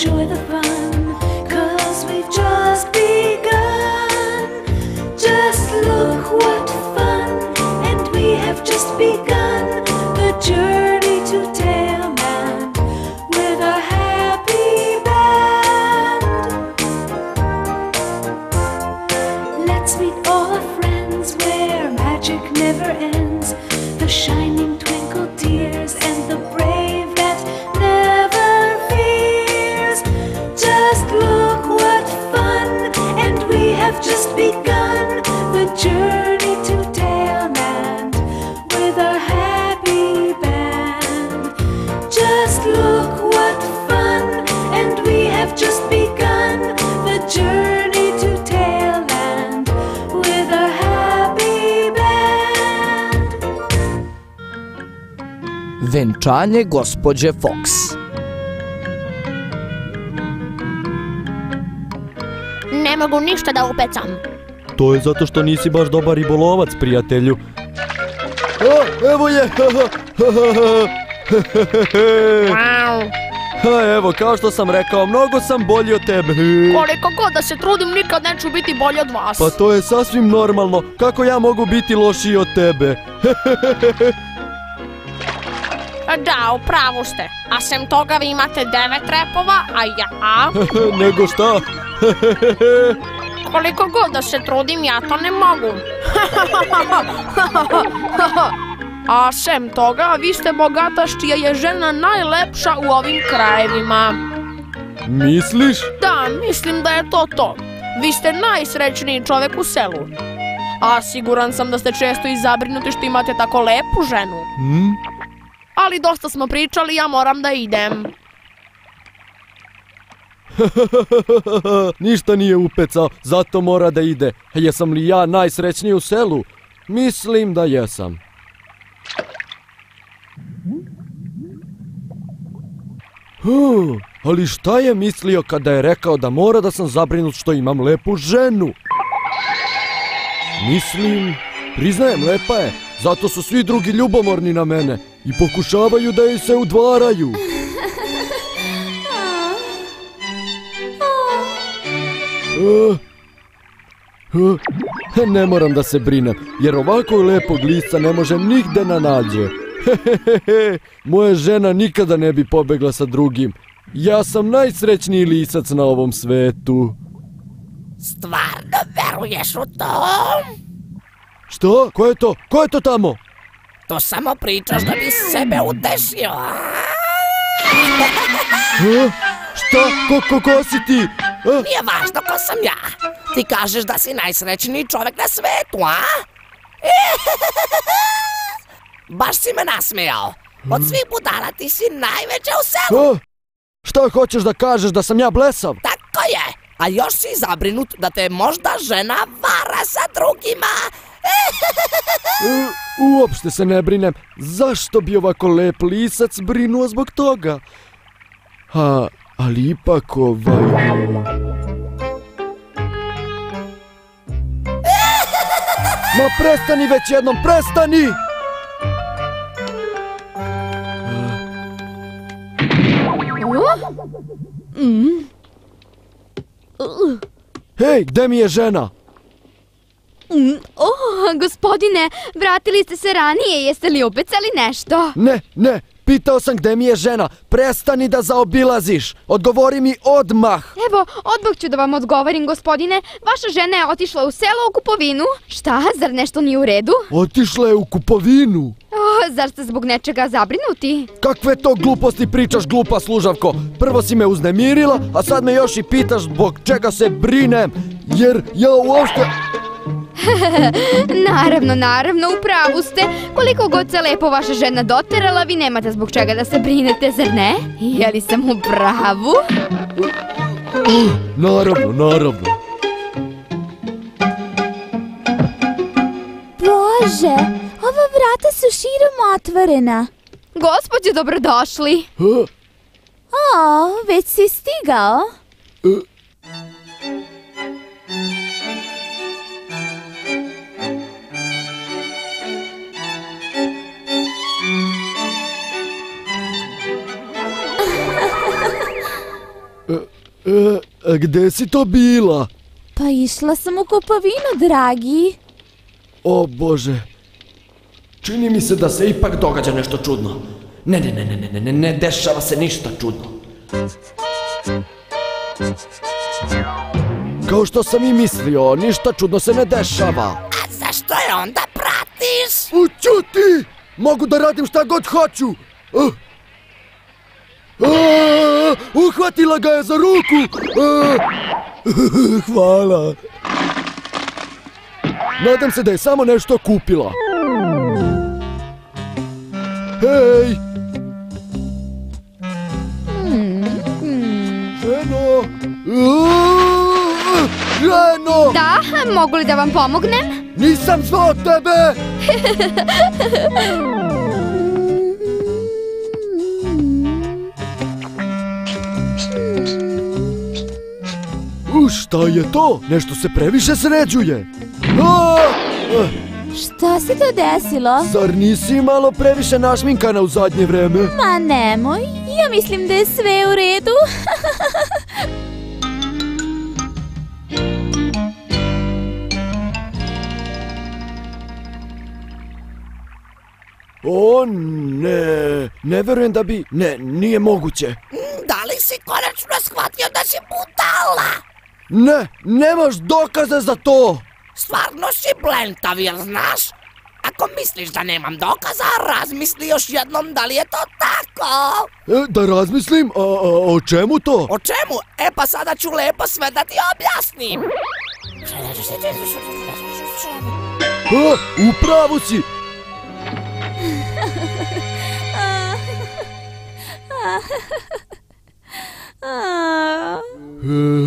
enjoy the fun, cause we've just begun. Just look what fun, and we have just begun begun the journey to Tailland with our happy band. Just look what fun, and we have just begun the journey to Tailland with our happy band. Venčanje gospođe Fox mogu ništa da upecam. To je zato što nisi baš dobar ribolovac, prijatelju. A, evo je! Wow. Ha, evo, kao što sam rekao, mnogo sam bolji od tebe. Koliko god da se trudim, nikad neću biti bolji od vas. Pa to je sasvim normalno. Kako ja mogu biti lošiji od tebe? Da, u pravu ste. A sem toga vi imate devet repova, a ja... Nego šta? Koliko god da se trudim, ja to ne mogu. A sem toga, vi ste bogataš čija je žena najlepša u ovim krajevima. Misliš? Da, mislim da je to to. Vi ste najsrećniji čovek u selu. A siguran sam da ste često i zabrinuti što imate tako lepu ženu. Hm? Ali dosta smo pričali, ja moram da idem. Ništa nije upecao, zato mora da ide. Jesam li ja najsrećniji u selu? Mislim da jesam. Huh, ali šta je mislio kada je rekao da mora da sam zabrinut što imam lepu ženu? Mislim, priznajem, lepa je, zato su svi drugi ljubomorni na mene i pokušavaju da joj se udvaraju. Ne moram da se brinem, jer ovako lepog lista ne može nigde na nađe. Moja žena nikada ne bi pobegla sa drugim. Ja sam najsrećniji lisac na ovom svetu. Stvarno veruješ u to? Što? Ko je to? Ko je to tamo? To samo pričaš da bi sebe utešio. A? Šta? Ko, ko, ko si ti? A? Nije važno ko sam ja. Ti kažeš da si najsrećniji čovek na svetu, a? Baš si me nasmejao. Od svih budala ti si najveća u selu. A? Šta hoćeš da kažeš da sam ja blesav? Tako je. A još si zabrinut da te možda žena vara sa drugima. E, uopšte se ne brinem. Zašto bi ovako lep lisac brinuo zbog toga? A, ali ipak ovaj... Ma prestani već jednom, prestani! Hej, gde mi je žena? Mm, O, gospodine, vratili ste se ranije, jeste li upecali nešto? Ne, ne, pitao sam gde mi je žena. Prestani da zaobilaziš. Odgovori mi odmah. Evo, odmah ću da vam odgovorim, gospodine. Vaša žena je otišla u selo u kupovinu. Šta, zar nešto nije u redu? Otišla je u kupovinu. O, zar ste zbog nečega zabrinuti? Kakve to gluposti pričaš, glupa služavko? Prvo si me uznemirila, a sad me još i pitaš zbog čega se brinem. Jer ja uopšte... Naravno, naravno, u pravu ste. Koliko god se lepo vaša žena doterala, vi nemate zbog čega da se brinete, zar ne? Je li sam u pravu? Naravno, naravno. Bože, ova vrata su širom otvorena. Gospodje, dobrodošli. A, O, već si stigao? e, gde si to bila? Pa išla sam u kupovinu, dragi. O Bože. Čini mi se da se ipak događa nešto čudno. Ne, ne, ne, ne, ne, ne, ne, ne dešava se ništa čudno. Kao što sam i mislio, ništa čudno se ne dešava. A zašto je onda pratiš? Ućuti! Mogu da radim šta god hoću! Uh. Uhvatila ga je za ruku! Hvala! Nadam se da je samo nešto kupila. Hej! Ženo! Ženo! Da, mogu li da vam pomognem? Nisam zvao tebe! šta je to? Nešto se previše sređuje. A, a, Šta se to desilo? zar nisi malo previše našminkana u zadnje vreme? Ma nemoj, ja mislim da je sve u redu. O ne, ne verujem da bi... Ne, nije moguće. Da li si konačno shvatio da si budala? Ne, nemaš dokaze za to. Stvarno si blentav, jel znaš? Ako misliš da nemam dokaza, razmisli još jednom da li je to tako. E, Da razmislim, a, a, o čemu to? O čemu? E pa sada ću lepo sve da ti objasnim. A, upravo si. O,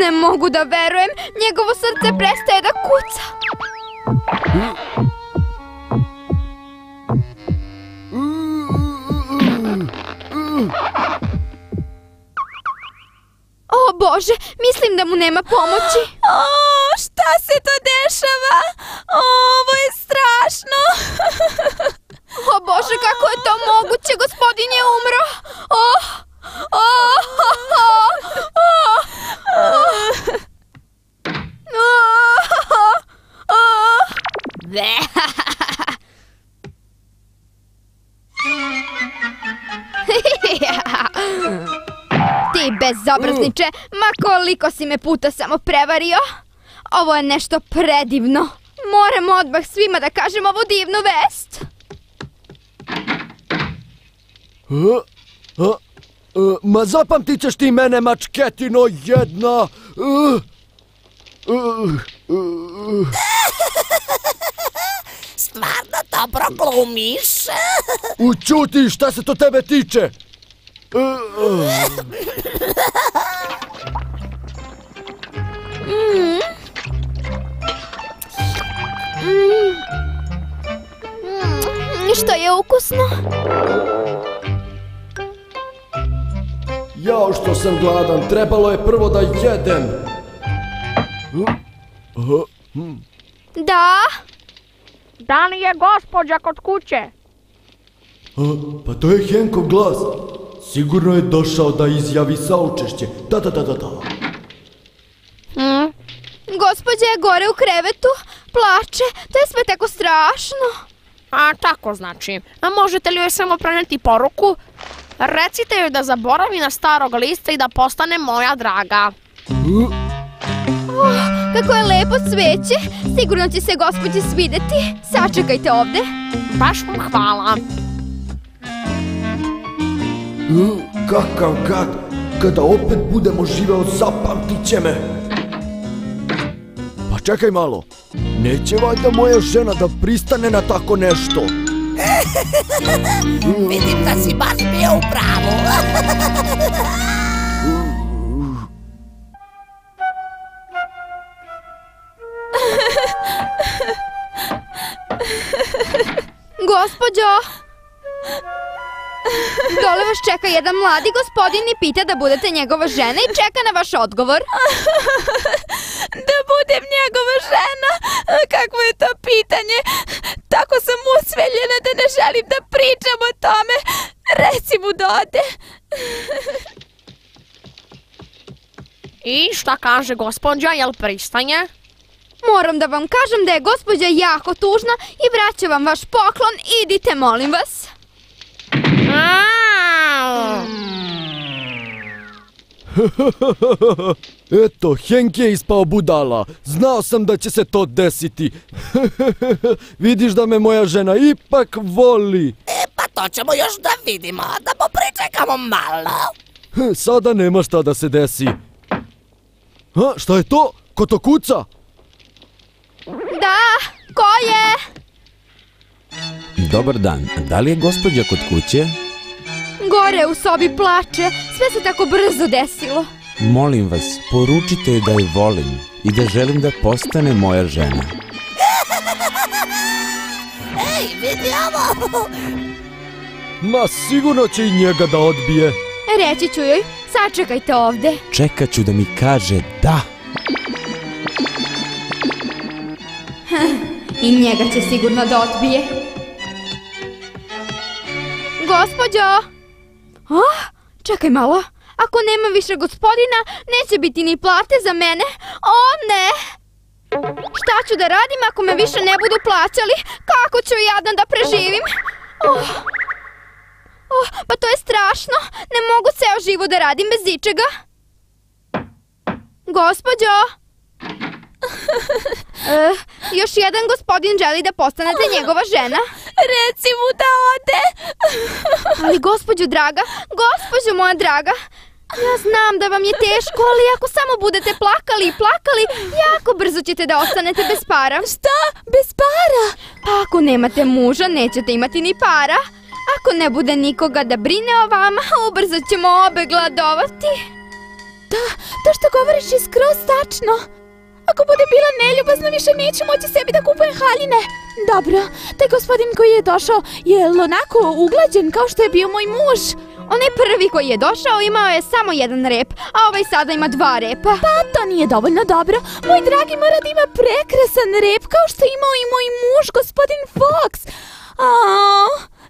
Ne mogu da verujem, njegovo srce prestaje da kuca. O Bože, mislim da mu nema pomoći. O, šta se to dešava? Ovo je strašno! O Bože, kako je to moguće? Gospodin je umro. O, o, o, o, o, o. Ti bezobrazniče, ma koliko si me puta samo prevario. Ovo je nešto predivno. Moram odmah svima da kažem ovu divnu vest. A, ma zapamtit ćeš ti mene, mačketino jedna! A, Stvarno dobro glumiš. Ućuti, šta se to tebe tiče? A, a. Mm, Što je ukusno? Jao što sam gladan, trebalo je prvo da jedem. Hm. Da? Da li je gospođa kod kuće? A, pa to je Henkov glas. Sigurno je došao da izjavi saučešće. Da, da, da, da, da. Gospođa je gore u krevetu, plače, to je sve tako strašno. A tako znači. A možete li joj samo preneti poruku? Recite joj da zaboravi na starog lista i da postane moja draga. Kako je lepo cveće, sigurno će se gospođi svideti. Sačekajte ovde. Baš vam hvala. Uh, kakav gad, kada opet budemo živeo zapamtit će me. Pa čekaj malo, Neće valjda moja žena da pristane na tako nešto? Vidim da si baš bio u pravu. Gospođo! Dole vas čeka jedan mladi gospodin i pita da budete njegova žena i čeka na vaš odgovor. Da budem njegova žena? Kakvo je to pitanje? Tako sam usveljena da ne želim da pričam o tome. Reci mu da ode. I šta kaže gospođa, jel pristanje? Moram da vam kažem da je gospođa jako tužna i vraća vam vaš poklon. Idite, molim vas. Eto, Henk je ispao budala. Znao sam da će se to desiti. Vidiš da me moja žena ipak voli. E, to ćemo još da vidimo, da popričekamo malo. Sada nema šta da se desi. Ha, šta je to? Ko to kuca? Da, ko je? Dobar dan, da li je gospođa kod kuće? Gore u sobi plače. Sve se tako brzo desilo. Molim vas, poručite joj da je volim i da želim da postane moja žena. Ej, vidi ovo. Ma sigurno će i njega da odbije. Reći ću joj, sačekajte ovde. Čekat ću da mi kaže da. I njega će sigurno da odbije. Gospođo! Oh, čekaj malo. Ako nema više gospodina, neće biti ni plate za mene. O, ne! Šta ću da radim ako me više ne budu plaćali? Kako ću jadno da preživim? Oh. Oh, pa to je strašno. Ne mogu ceo život da radim bez ičega. Gospođo! Eh, još jedan gospodin želi da postanete njegova žena. Reci mu da ode. Ali gospođo draga, gospođo moja draga, ja znam da vam je teško, ali ako samo budete plakali i plakali, jako brzo ćete da ostanete bez para. Šta? Bez para? Pa ako nemate muža, nećete imati ni para. Ako ne bude nikoga da brine o vama, ubrzo ćemo obe gladovati. Da, to što govoriš je skroz tačno. Ako bude bila neljubazna, više neću moći sebi da kupujem haljine. Dobro, taj gospodin koji je došao, je onako uglađen kao što je bio moj muž? Onaj prvi koji je došao imao je samo jedan rep, a ovaj sada ima dva repa. Pa to nije dovoljno dobro. Moj dragi mora da ima prekrasan rep kao što je imao i moj muž, gospodin Fox. A,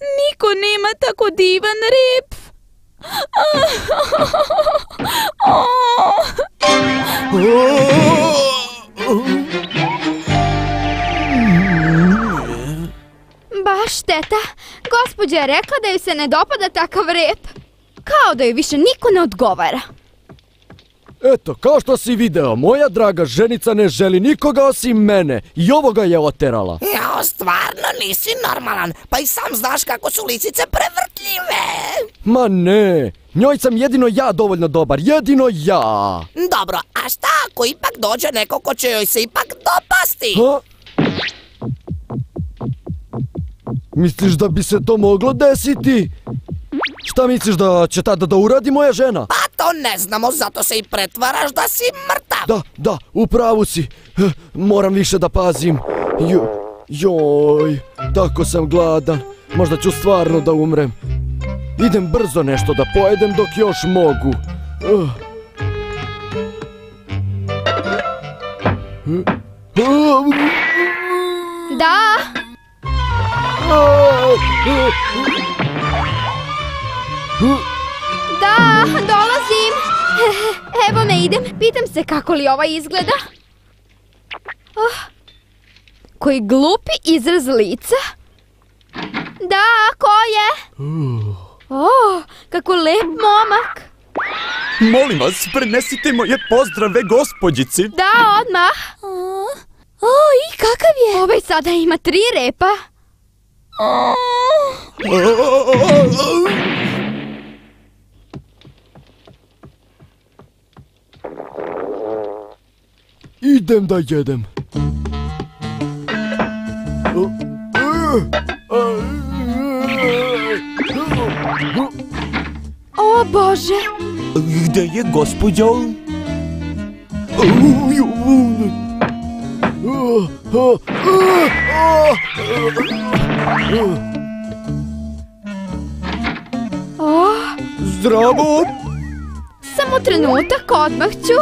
niko nema tako divan rep. Baš šteta. Gospođa je rekla da joj se ne dopada takav rep. Kao da joj više niko ne odgovara. Eto, kao što si video, moja draga ženica ne želi nikoga osim mene i ovoga je oterala. Stvarno nisi normalan. Pa i sam znaš kako su lisice prevrtljive. Ma ne, njoj sam jedino ja dovoljno dobar, jedino ja. Dobro, a šta ako ipak dođe neko ko će joj se ipak dopasti? Ha? Misliš da bi se to moglo desiti? Šta misliš da će tada da uradi moja žena? Pa to ne znamo, zato se i pretvaraš da si mrtav. Da, da, u pravu si. Moram više da pazim. Jo, joj, tako sam gladan. Možda ću stvarno da umrem. Idem brzo nešto da pojedem dok još mogu. Uh. Da, da, dolazim. Evo me idem, pitam se kako li ova izgleda. Oh, koji glupi izraz lica. Da, ko je? Oh, kako lep momak. Molim vas, prenesite moje pozdrave gospođici. Da, odmah. O, i kakav je? Ovaj sada ima tri repa. Idem da jedem. O Bože, Gde je gospođa? o, Zdravo! samo trenutak, odmah ću.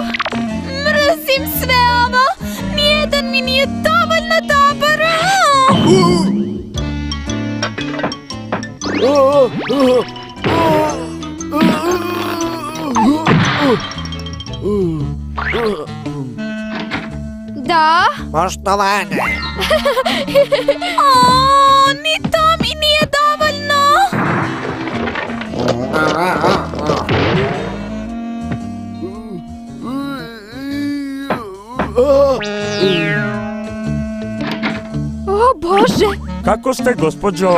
Mrzim sve ovo! Nijedan mi nije dovoljno dobar! Da, Poštovanje. O, ni to mi nije dovoljno! o Bože, Kako ste, gospođo?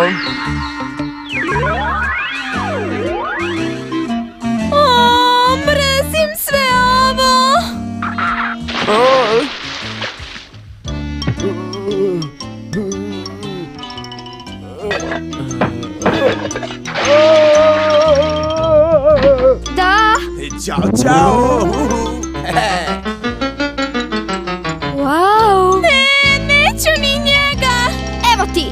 Da, Ćao, čao! wow. Ne, neću ni njega! Evo ti,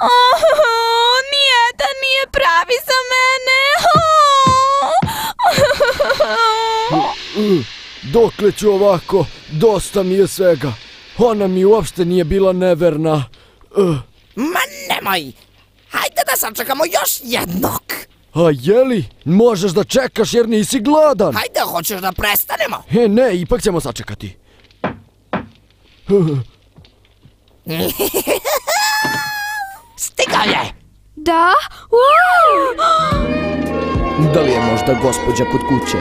O, nijedan nije pravi za mene! Dokle ću ovako? Dosta mi je svega. Ona mi uopšte nije bila neverna. Uh, Ma nemoj. Hajde da sačekamo još jednog. a jeli? Možeš da čekaš jer nisi gladan. Hajde, hoćeš da prestanemo? E, ne, ipak ćemo sačekati. Stigao je. da, wow. Da li je možda gospođa kod kuće?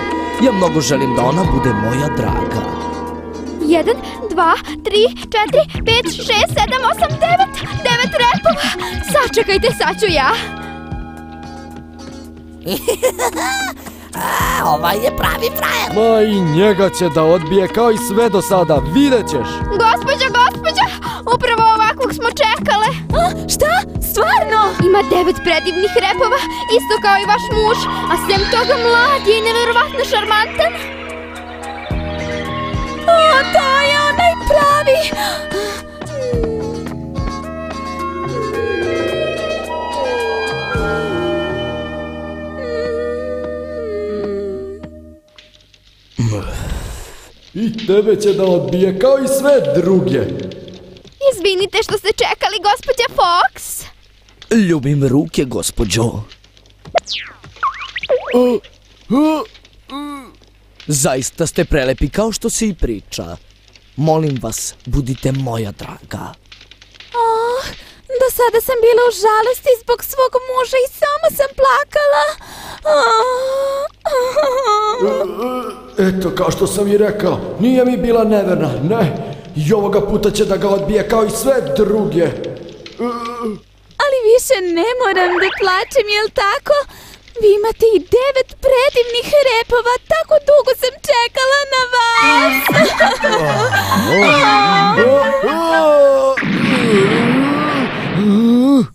Ja mnogo želim da ona bude moja draga. Jedan, dva, tri, četiri, pet, šest, sedam, osam, devet, devet repova. Sačekajte, sad ću ja. A, ovaj je pravi frajer. Ma i njega će da odbije kao i sve do sada, vidjet ćeš. Gospođa, gospođa, upravo ovakvog smo čekale. A, šta? Stvarno? Ima devet predivnih repova, isto kao i vaš muž, a sem toga mlad je i nevjerovatno šarmantan. O, to je onaj pravi! I tebe će da odbije kao i sve druge. Izvinite što ste čekali, gospođa Fox. Ljubim ruke, gospođo. Uh, uh, Zaista ste prelepi kao što se i priča. Molim vas, budite moja draga. Oh, do sada sam bila u žalosti zbog svog muža i samo sam plakala. Eto, kao što sam i rekao, nije mi bila neverna, ne. I ovoga puta će da ga odbije kao i sve druge. Ali više ne moram da plačem, jel tako? Vi imate i devet predivnih repova, tako dugo sam čekala na vas.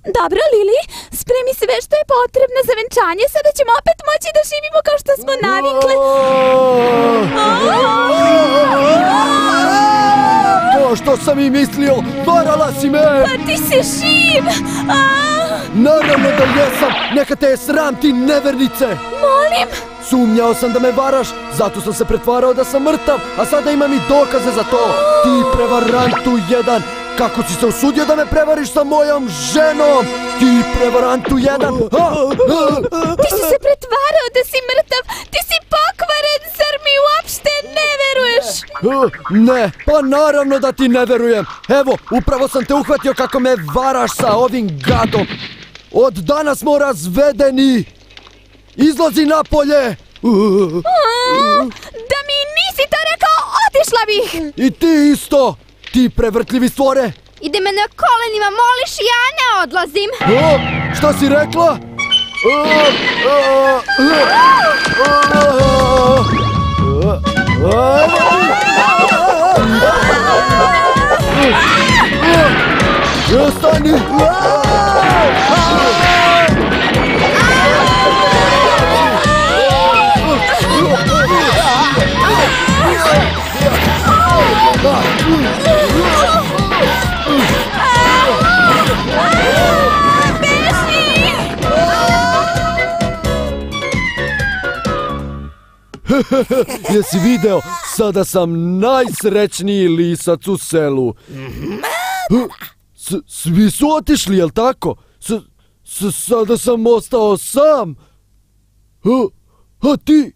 Dobro, Lili, spremi sve što je potrebno za venčanje, sada ćemo opet moći da živimo kao što smo navikle. To što sam i mislio, varala si me! Pa ti si živ! Naravno da jesam, neka te je sram ti nevernice! molim, Sumnjao sam da me varaš, zato sam se pretvarao da sam mrtav, a sada imam i dokaze za to. Ti prevarantu jedan, kako si se usudio da me prevariš sa mojom ženom? Ti prevarantu jedan! A, a, ti si se pretvarao da si mrtav, ti si pokvaren, zar mi uopšte ne veruješ? ne, pa naravno da ti ne verujem. Evo, upravo sam te uhvatio kako me varaš sa ovim gadom. Od danas smo razvedeni. Izlazi napolje! Da mi nisi to rekao, otišla bih! I ti isto! Ti prevrtljivi stvore! Ide me na kolenima, moliš, ja ne odlazim. O, šta si rekla? Stani! Jesi video? Sada sam najsrećniji lisac u selu. S, svi su otišli, jel tako? S, s- sada sam ostao sam. A, a ti,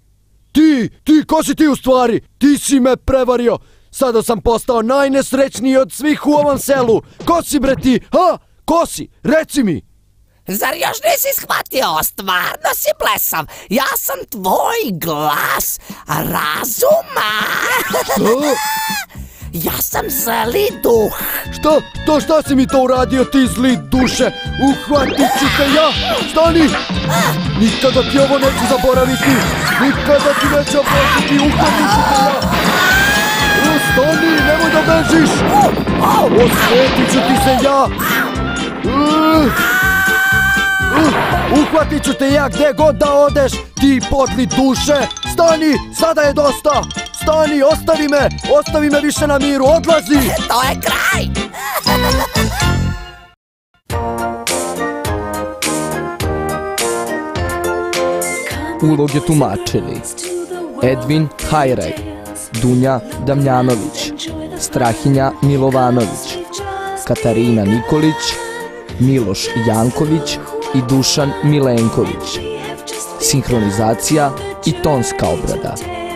ti, ti, ko si ti u stvari? Ti si me prevario. Sada sam postao najnesrećniji od svih u ovom selu. Ko si bre ti? Ha? Ko si? Reci mi. Zar još nisi shvatio? Stvarno si blesav. Ja sam tvoj glas razuma. Ja sam zli duh. Šta? To šta si mi to uradio ti zli duše? Uhvatit ću te ja! Stani! Nikada ti ovo neću zaboraviti! Nikada ti neću oprostiti! Uhvatit ću te ja! Stani! Nemoj da bežiš! Osvetit ću ti se ja! Uh, uh, Uhvatit ću te ja gdje god da odeš! Ti potli duše! Stani! Sada je dosta! Stani! Ostavi me! Ostavi me više na miru! Odlazi! To je kraj. Uloge tumačili Edvin Hajraj Dunja Damljanović Strahinja Milovanović Katarina Nikolić Miloš Janković i Dušan Milenković Sinhronizacija i tonska obrada